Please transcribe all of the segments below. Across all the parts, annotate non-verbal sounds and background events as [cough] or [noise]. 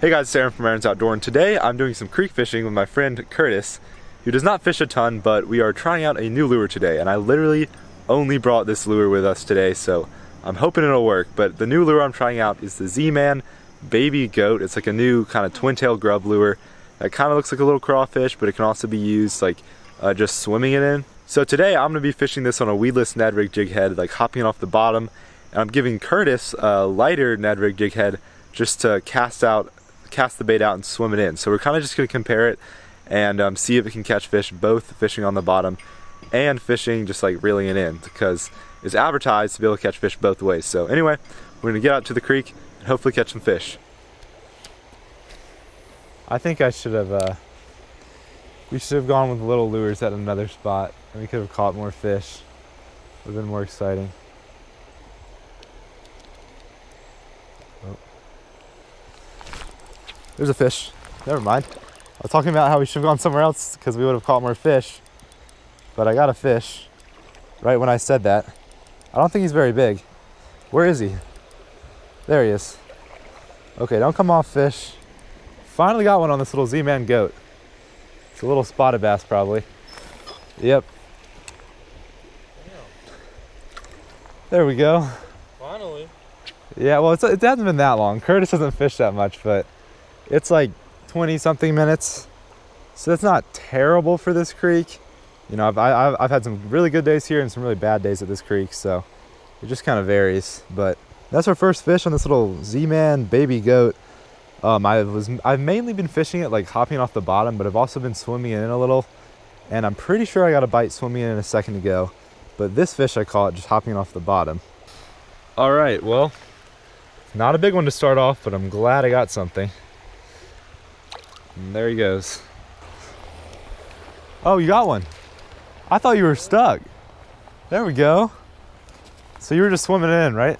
Hey guys, Aaron from Aaron's Outdoor, and today I'm doing some creek fishing with my friend Curtis, who does not fish a ton, but we are trying out a new lure today, and I literally only brought this lure with us today, so I'm hoping it'll work. But the new lure I'm trying out is the Z-Man Baby Goat. It's like a new kind of twin-tail grub lure that kind of looks like a little crawfish, but it can also be used like uh, just swimming it in. So today I'm gonna be fishing this on a weedless Ned rig jig head, like hopping off the bottom, and I'm giving Curtis a lighter Ned rig jig head just to cast out cast the bait out and swim it in. So we're kind of just going to compare it and um, see if it can catch fish, both fishing on the bottom and fishing just like reeling it in because it's advertised to be able to catch fish both ways. So anyway, we're going to get out to the creek and hopefully catch some fish. I think I should have, uh, we should have gone with little lures at another spot and we could have caught more fish. It Would have been more exciting. There's a fish. Never mind. I was talking about how we should have gone somewhere else because we would have caught more fish. But I got a fish right when I said that. I don't think he's very big. Where is he? There he is. Okay, don't come off fish. Finally got one on this little Z-Man goat. It's a little spotted bass probably. Yep. There we go. Finally. Yeah, well, it's, it hasn't been that long. Curtis hasn't fished that much, but it's like 20 something minutes. So it's not terrible for this creek. You know, I've, I've, I've had some really good days here and some really bad days at this creek. So it just kind of varies. But that's our first fish on this little Z-Man baby goat. Um, I was, I've mainly been fishing it like hopping off the bottom, but I've also been swimming in a little. And I'm pretty sure I got a bite swimming in a second ago. But this fish I caught just hopping off the bottom. All right, well, not a big one to start off, but I'm glad I got something. And there he goes. Oh, you got one. I thought you were stuck. There we go. So you were just swimming in, right?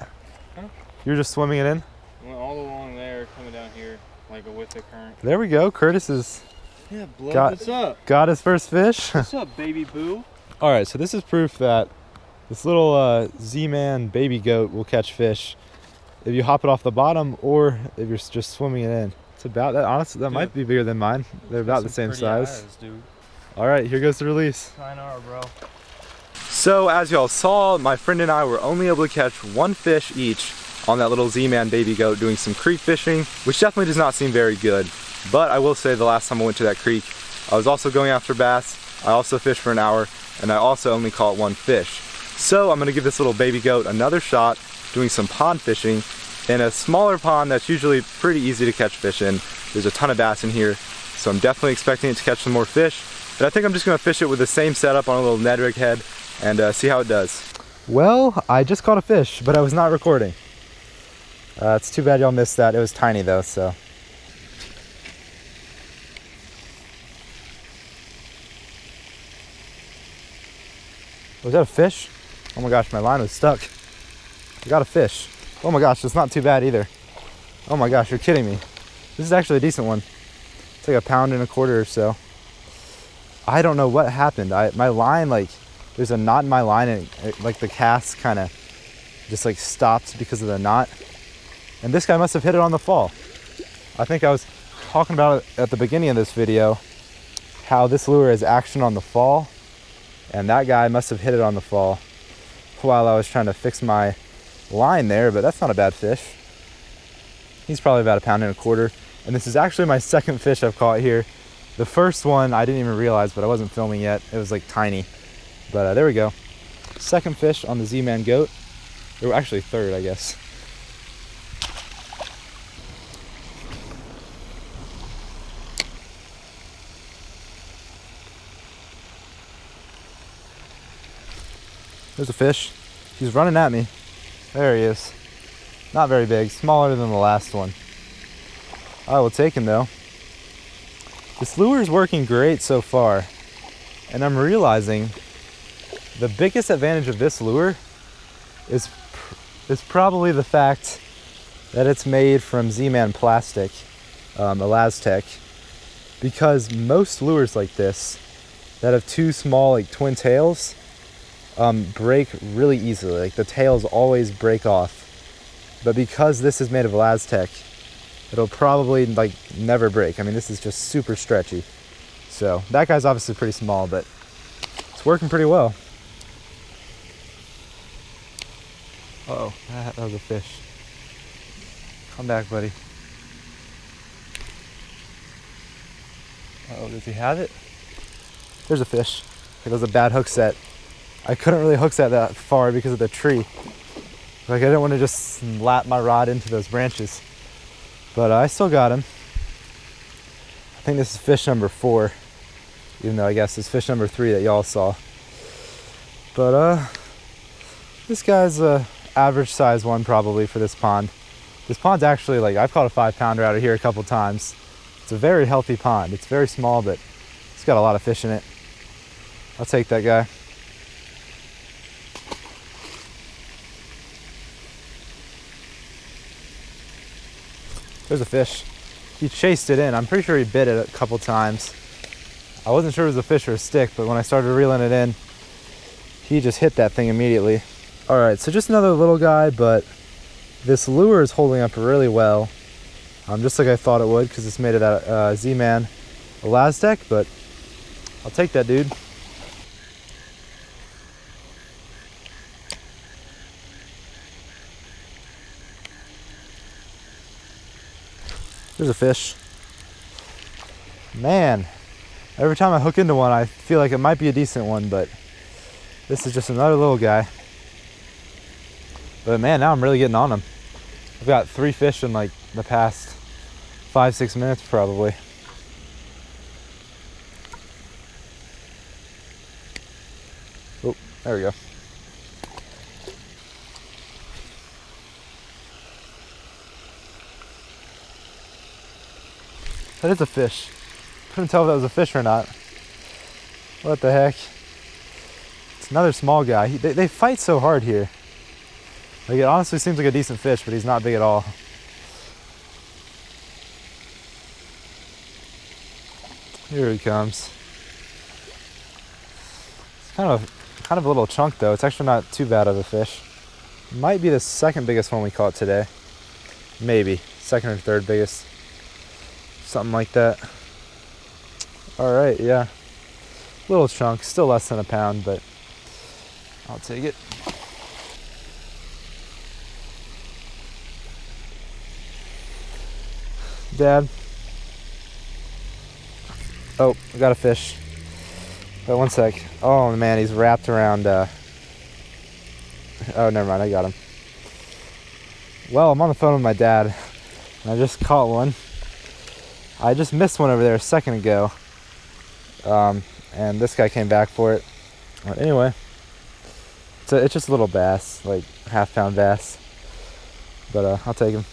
Huh? You were just swimming it in? Went all along there, coming down here, like with the current. There we go. Curtis has Yeah, blood. Got- What's up? got his first fish. [laughs] What's up, baby boo? All right, so this is proof that this little uh, Z-Man baby goat will catch fish if you hop it off the bottom or if you're just swimming it in. It's about that. Honestly, that Dude. might be bigger than mine. They're about the same size. eyes, dude. All right, here goes the release. Nine bro. So as y'all saw, my friend and I were only able to catch one fish each on that little Z-Man baby goat doing some creek fishing, which definitely does not seem very good. But I will say the last time I went to that creek, I was also going after bass. I also fished for an hour and I also only caught one fish. So I'm gonna give this little baby goat another shot doing some pond fishing in a smaller pond that's usually pretty easy to catch fish in. There's a ton of bass in here, so I'm definitely expecting it to catch some more fish. But I think I'm just gonna fish it with the same setup on a little Ned rig head and uh, see how it does. Well, I just caught a fish, but I was not recording. Uh, it's too bad y'all missed that. It was tiny though, so. Was that a fish? Oh my gosh, my line was stuck. I got a fish. Oh my gosh, it's not too bad either. Oh my gosh, you're kidding me. This is actually a decent one. It's like a pound and a quarter or so. I don't know what happened. I my line like there's a knot in my line and it, like the cast kind of just like stopped because of the knot. And this guy must have hit it on the fall. I think I was talking about at the beginning of this video how this lure is action on the fall and that guy must have hit it on the fall while I was trying to fix my line there, but that's not a bad fish. He's probably about a pound and a quarter. And this is actually my second fish I've caught here. The first one I didn't even realize, but I wasn't filming yet. It was like tiny. But uh, there we go. Second fish on the Z-Man goat. Or actually third, I guess. There's a fish. He's running at me. There he is. Not very big, smaller than the last one. I will take him though. This lure is working great so far. And I'm realizing the biggest advantage of this lure is is probably the fact that it's made from Z-Man plastic, um, ElaZtech, because most lures like this that have two small like twin tails um, break really easily. Like the tails always break off. But because this is made of ElaZtech, it'll probably like never break. I mean, this is just super stretchy. So that guy's obviously pretty small, but it's working pretty well. Uh oh, that was a fish. Come back, buddy. oh, does he have it? There's a fish. It was a bad hook set. I couldn't really hook set that far because of the tree. Like I didn't want to just slap my rod into those branches. But uh, I still got him. I think this is fish number four. Even though I guess it's fish number three that y'all saw. But uh this guy's a average size one probably for this pond. This pond's actually like I've caught a five pounder out of here a couple times. It's a very healthy pond. It's very small, but it's got a lot of fish in it. I'll take that guy. There's a fish. He chased it in. I'm pretty sure he bit it a couple times. I wasn't sure it was a fish or a stick, but when I started reeling it in, he just hit that thing immediately. All right, so just another little guy, but this lure is holding up really well. Um, just like I thought it would, because it's made of that uh, Z-Man ElaZtech, but I'll take that, dude. There's a fish. Man, every time I hook into one, I feel like it might be a decent one, but this is just another little guy. But man, now I'm really getting on them. I've got three fish in like the past five, six minutes probably. Oh, there we go. That is a fish. Couldn't tell if that was a fish or not. What the heck? It's another small guy. He, they, they fight so hard here. Like it honestly seems like a decent fish, but he's not big at all. Here he comes. It's kind of kind of a little chunk though. It's actually not too bad of a fish. Might be the second biggest one we caught today. Maybe. Second or third biggest something like that. All right, yeah. Little chunk, still less than a pound, but I'll take it. Dad. Oh, I got a fish. But one sec. Oh man, he's wrapped around. Uh... Oh, never mind. I got him. Well, I'm on the phone with my dad, and I just caught one. I just missed one over there a second ago. Um, and this guy came back for it. But anyway, it's, it's just a little bass, like half pound bass. But uh, I'll take him.